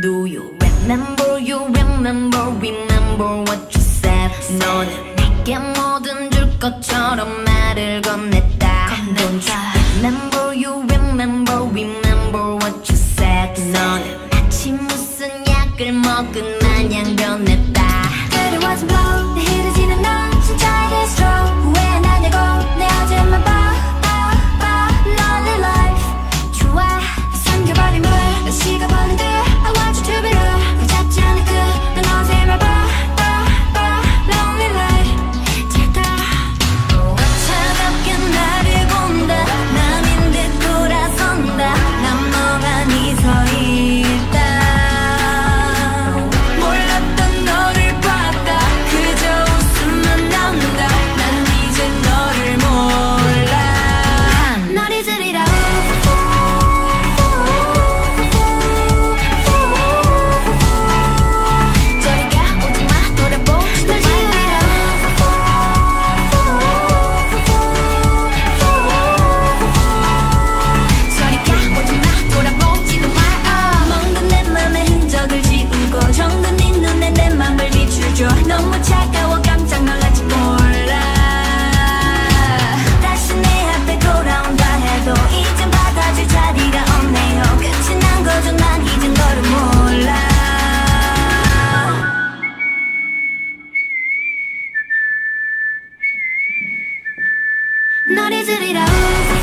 Do you remember, you remember, remember what you said? 너는 내게 뭐든 줄 것처럼 말을 건넸다. Don't you remember, you remember, remember what you said. 너는 마치 무슨 약을 먹은 it out. not easily to